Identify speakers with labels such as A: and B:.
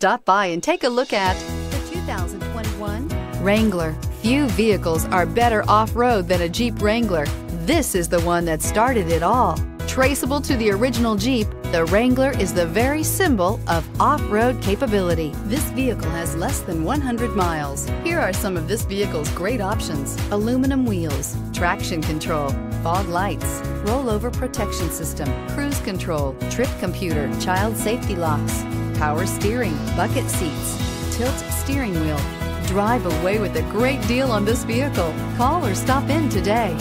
A: Stop by and take a look at the 2021 Wrangler. Few vehicles are better off-road than a Jeep Wrangler. This is the one that started it all. Traceable to the original Jeep, the Wrangler is the very symbol of off-road capability. This vehicle has less than 100 miles. Here are some of this vehicle's great options. Aluminum wheels, traction control, fog lights, rollover protection system, cruise control, trip computer, child safety locks, power steering, bucket seats, tilt steering wheel. Drive away with a great deal on this vehicle. Call or stop in today.